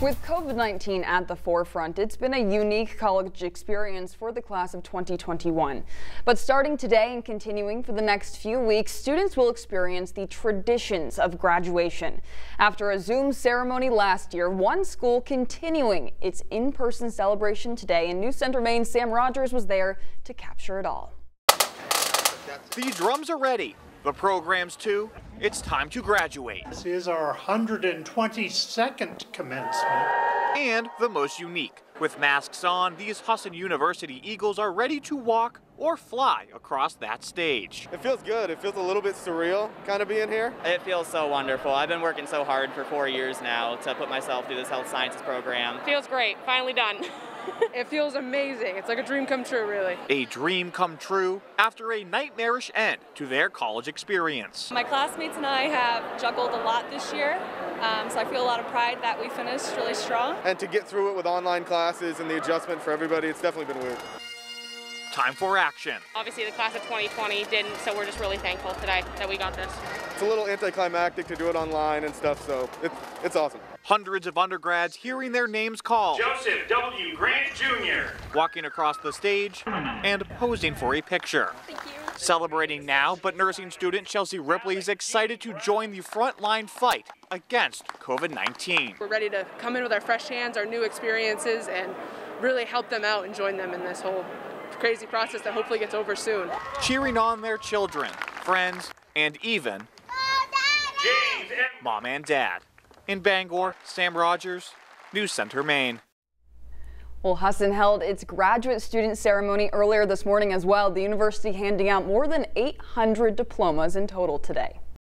With COVID-19 at the forefront, it's been a unique college experience for the class of 2021. But starting today and continuing for the next few weeks, students will experience the traditions of graduation. After a Zoom ceremony last year, one school continuing its in-person celebration today, and News Center Maine Sam Rogers was there to capture it all. The drums are ready. The programs too. It's time to graduate. This is our 122nd commencement. And the most unique. With masks on, these Husson University Eagles are ready to walk or fly across that stage. It feels good. It feels a little bit surreal kind of being here. It feels so wonderful. I've been working so hard for four years now to put myself through this health sciences program. Feels great. Finally done. it feels amazing. It's like a dream come true, really. A dream come true after a nightmarish end to their college experience. My classmates and I have juggled a lot this year, um, so I feel a lot of pride that we finished really strong. And to get through it with online classes and the adjustment for everybody, it's definitely been weird. Time for action. Obviously, the class of 2020 didn't, so we're just really thankful today that we got this. It's a little anticlimactic to do it online and stuff, so it's, it's awesome. Hundreds of undergrads hearing their names called. Joseph W. Grant Jr. Walking across the stage and posing for a picture. Thank you. Celebrating now, but nursing student Chelsea Ripley is excited to join the frontline fight against COVID-19. We're ready to come in with our fresh hands, our new experiences, and really help them out and join them in this whole crazy process that hopefully gets over soon. Cheering on their children, friends, and even James mom and dad. In Bangor, Sam Rogers, News Center, Maine. Well, Husson held its graduate student ceremony earlier this morning as well. The university handing out more than 800 diplomas in total today.